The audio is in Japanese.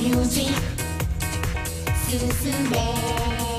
ミュージッ進め